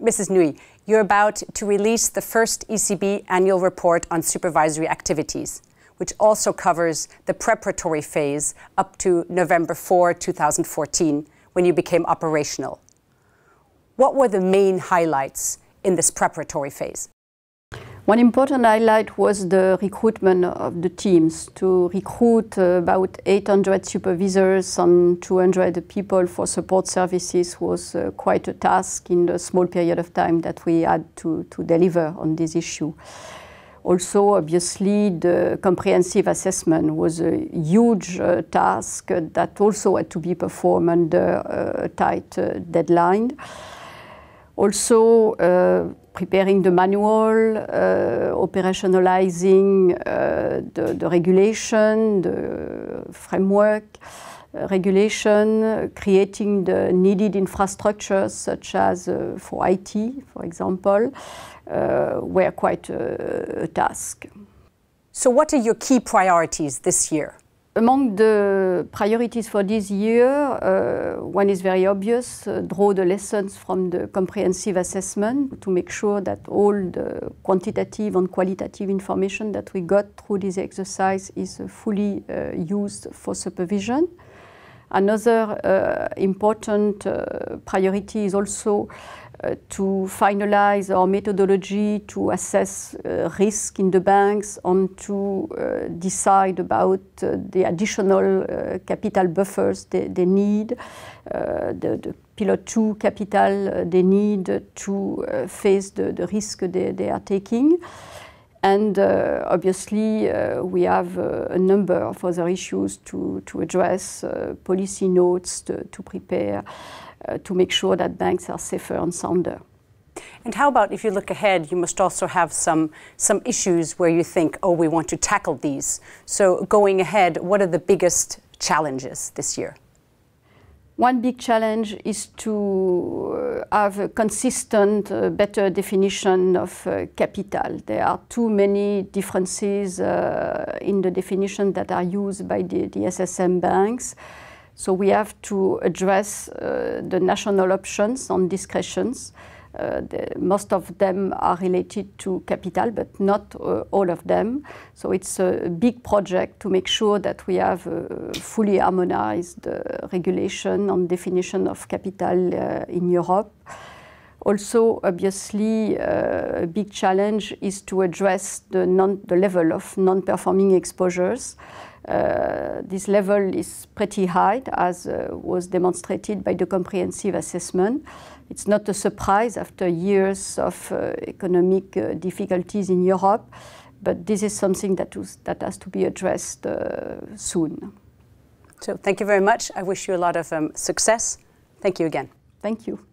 Mrs. Nouy, you're about to release the first ECB annual report on supervisory activities, which also covers the preparatory phase up to November 4, 2014, when you became operational. What were the main highlights in this preparatory phase? One important highlight was the recruitment of the teams to recruit uh, about 800 supervisors and 200 people for support services was uh, quite a task in the small period of time that we had to, to deliver on this issue. Also, obviously, the comprehensive assessment was a huge uh, task that also had to be performed under a tight uh, deadline. Also, uh, preparing the manual, uh, operationalizing uh, the, the, regulation, the framework, uh, regulation, creating the needed infrastructures such as uh, for IT, for example, uh, were quite a, a task. So what are your key priorities this year? Among the priorities for this year, uh, one is very obvious, uh, draw the lessons from the comprehensive assessment to make sure that all the quantitative and qualitative information that we got through this exercise is uh, fully uh, used for supervision. Another uh, important uh, priority is also uh, to finalize our methodology to assess uh, risk in the banks and to uh, decide about uh, the additional capital buffers they, they need, the, the, Pillar 2 capital they need to face the, the risk they, they are taking. And uh, obviously, uh, we have uh, a number of other issues to, to address, policy notes to, to prepare, to make sure that banks are safer and sounder. And how about if you look ahead, you must also have some, some issues where you think, oh, we want to tackle these. So going ahead, what are the biggest challenges this year? One big challenge is to uh, have a consistent, uh, better definition of uh, capital. There are too many differences uh, in the definition that are used by the, the SSM banks. So we have to address uh, the national options on discretions. Uh, the, most of them are related to capital, but not uh, all of them. So it's a big project to make sure that we have uh, fully harmonized regulation on definition of capital uh, in Europe. Also, obviously, uh, a big challenge is to address the, non, the level of non-performing exposures. Uh, this level is pretty high, as uh, was demonstrated by the comprehensive assessment. It's not a surprise after years of uh, economic uh, difficulties in Europe, but this is something that, was, that has to be addressed uh, soon. So thank you very much. I wish you a lot of um, success. Thank you again. Thank you.